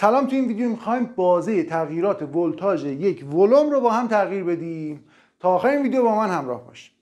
سلام تو این ویدیو می‌خوایم بازه تغییرات ولتاژ یک ولوم رو با هم تغییر بدیم. تا آخر این ویدیو با من همراه باشیم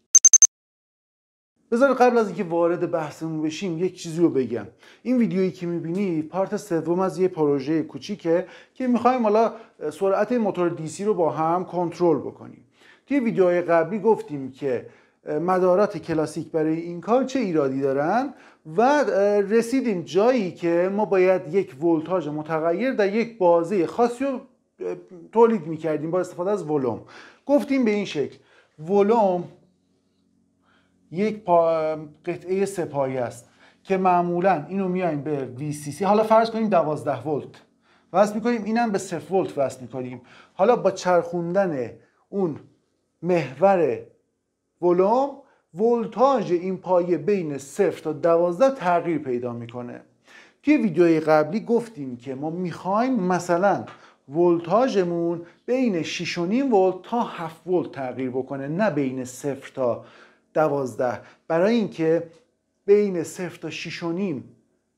بذارید قبل از اینکه وارد بحثمون بشیم یک چیزی رو بگم. این ویدیویی که می‌بینی پارت سوم از یه پروژه کوچیکه که می‌خوایم حالا سرعت موتور دیسی رو با هم کنترل بکنیم. توی ویدیوهای قبلی گفتیم که مدارات کلاسیک برای این کار چه ایرادی دارن و رسیدیم جایی که ما باید یک ولتاژ متغیر در یک بازه خاصی رو تولید می‌کردیم با استفاده از ولوم. گفتیم به این شکل ولوم یک قطعه سپایی است که معمولا اینو میایم به VCC حالا فرض کنیم 12 ولت. وصل می‌کنیم اینم به 0 ولت وصل می‌کنیم. حالا با چرخوندن اون محور ولوم ولتاژ این پایه بین 0 تا 12 تغییر پیدا می‌کنه. توی ویدیوی قبلی گفتیم که ما می‌خوایم مثلا ولتاژمون بین 6.5 ولت تا 7 ولت تغییر بکنه نه بین 0 تا 12 برای اینکه بین 0 تا 6.5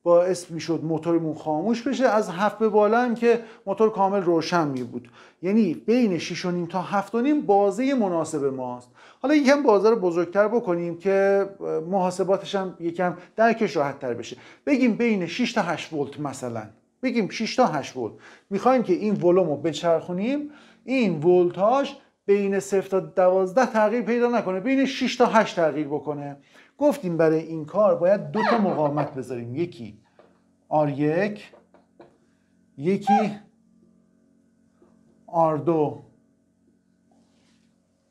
باعث می‌شد موتورمون خاموش بشه از هفت به بالا هم که موتور کامل روشن می بود یعنی بین 6.5 تا 7.5 بازه مناسب ماست. حالا یکم بازه رو بزرگتر بکنیم که محاسباتش هم یکم درکش راحت تر بشه. بگیم بین 6 تا 8 ولت مثلا. بگیم 6 تا 8 ولت. می‌خوایم که این ولوم رو بچرخونیم. این ولتاژ بین 0 تا 12 تغییر پیدا نکنه. بین 6 تا 8 تغییر بکنه. گفتیم برای این کار باید دو تا مقاومت بذاریم. یکی R1 یکی R2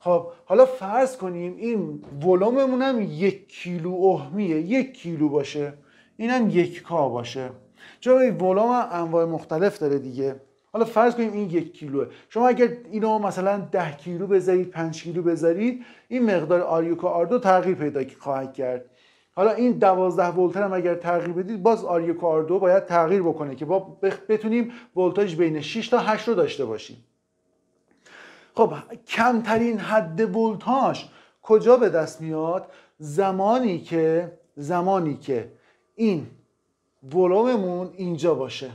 خب حالا فرض کنیم این ولوممون هم یک کیلو اوهمیه یک کیلو باشه اینم یک کا باشه. چون این ولوم هم انواع مختلف داره دیگه. حالا فرض کنیم این یک کیلوه. شما اگر اینو مثلا ده کیلو بذارید پنج کیلو بذارید این مقدار آریوکا آردو تغییر پیدا خواهد کرد. حالا این دوازده ولت هم اگر تغییر بدید باز آریوکا آردو باید تغییر بکنه که با بتونیم ولتاژ بین 6 تا 8 رو داشته باشیم. خب کمترین حد ولتاژ کجا به دست میاد؟ زمانی که زمانی که این ولوممون اینجا باشه.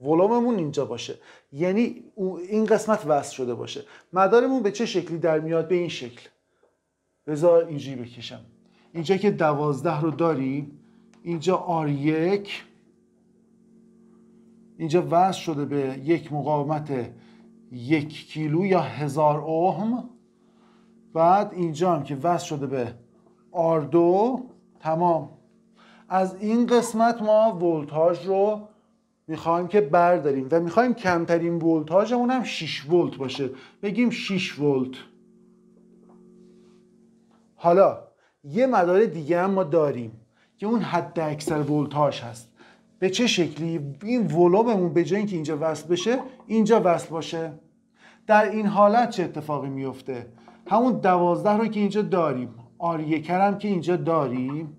ولوممون اینجا باشه. یعنی این قسمت وصل شده باشه. مدارمون به چه شکلی در میاد؟ به این شکل. بذار اینجوری بکشم. اینجا که دوازده رو داریم اینجا R1 اینجا وصل شده به یک مقاومت یک کیلو یا هزار اوهم. بعد اینجا هم که وصل شده به R2 تمام. از این قسمت ما ولتاژ رو می‌خوایم که برداریم و می‌خوایم کمترین ولتاژمون هم 6 ولت باشه. بگیم 6 ولت. حالا یه مدار دیگه هم ما داریم که اون حد اکثر ولتاژ هست. به چه شکلی این ولوممون به جای اینکه اینجا وصل بشه اینجا وصل باشه؟ در این حالت چه اتفاقی میفته؟ همون دوازده رو که اینجا داریم آریه کرم که اینجا داریم.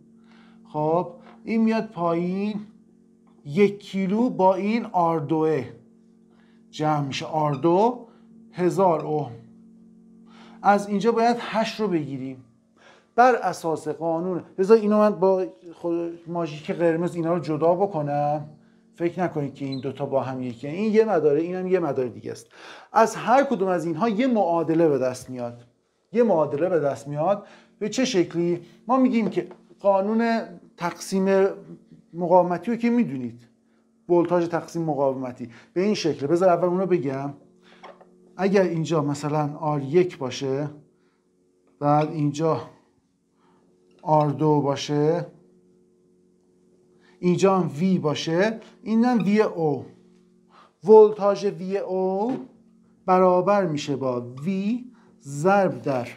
خب این میاد پایین یک کیلو با این آردوه جمع میشه آردو هزار اوم. از اینجا باید هشت رو بگیریم. بر اساس قانون. بذار اینو من با ماژیک قرمز اینا رو جدا بکنم. فکر نکنید که این دوتا با هم یکی. این یه مداره اینم یه مداره دیگه است. از هر کدوم از اینها یه معادله به دست میاد. یه معادله به دست میاد. به چه شکلی؟ ما میگیم که قانون تقسیم مقاومتی رو که می‌دونید. ولتاژ تقسیم مقاومتی. به این شکل. بذار اول اونو بگم. اگر اینجا مثلا R1 باشه بعد اینجا R2 باشه. اینجا هم V باشه. اینم VO ولتاژ VO برابر میشه با V ضرب در.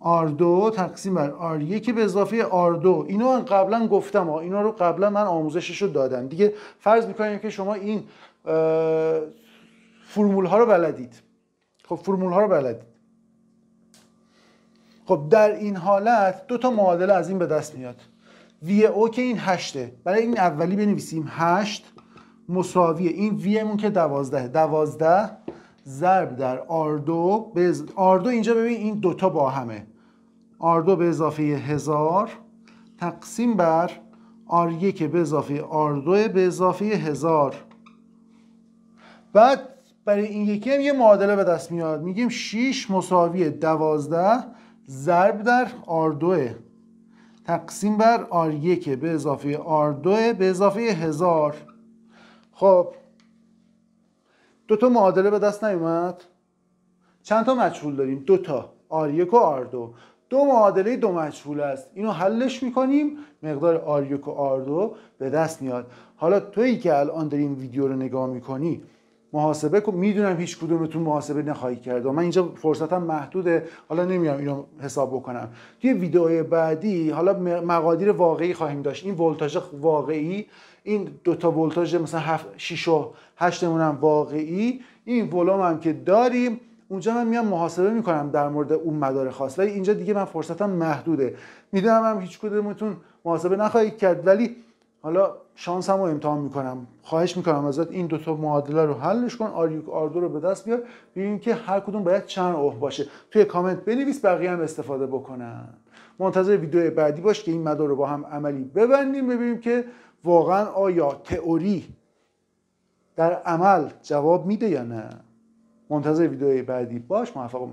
R2 تقسیم بر R1 به اضافه R2 اینو من قبلا گفتم. ها اینا رو قبلا من آموزشش رو دادم. دیگه فرض می‌کنیم که شما این فرمول ها رو بلدید. خب فرمول ها رو بلدید. خب در این حالت دو تا معادله از این به دست میاد. وی او که این هشته. برای این اولی بنویسیم هشت. مساوی این وی مون که دوازده. دوازده ضرب در R2 به R2 اینجا ببین این دوتا با همه. R2 به اضافه هزار. تقسیم بر R1 به اضافه R2 به اضافه هزار. بعد برای این یکی هم یه معادله به دست میاد. میگیم 6 مساوی 12 ضرب در R2 تقسیم بر R1 به اضافه R2 به اضافه 1000 خب. دو تا معادله به دست نیومد. چند تا مجهول داریم؟ دو تا. R1 و R2 دو. معادله دو مجهول است. اینو حلش می‌کنیم. مقدار R1 و R2 به دست میاد. حالا تویی که الان داری این ویدیو رو نگاه می‌کنی محاسبه کن. می‌دونم هیچ کدومتون محاسبه نخواهی کرد و من اینجا فرصتم محدوده. حالا نمیام اینو حساب بکنم. توی ویدیوهای بعدی حالا مقادیر واقعی خواهیم داشت. این ولتاژ واقعی این دوتا ولتاژ مثلا 6 و 8 هم واقعی. این ولوم هم که داریم اونجا من میام محاسبه می‌کنم در مورد اون مدار خاص. ولی اینجا دیگه من فرصتم محدوده. می‌دونم هم هیچ کدومتون محاسبه نخواهید کرد ولی حالا شانس رو امتحان می‌کنم. خواهش می‌کنم ازت این دوتا معادله رو حلش کن آریوک آردو رو به دست بیار ببینیم که هر کدوم باید چند اوه باشه. توی کامنت بنویس بقیه هم استفاده بکنن. منتظر ویدیو بعدی باش که این مدار رو با هم عملی ببندیم ببینیم که واقعا آیا تئوری در عمل جواب میده یا نه. منتظر ویدیو بعدی باش. موفق و